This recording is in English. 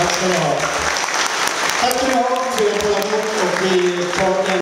Tack ska ni ha. Tack ska ni ha för och vi tar en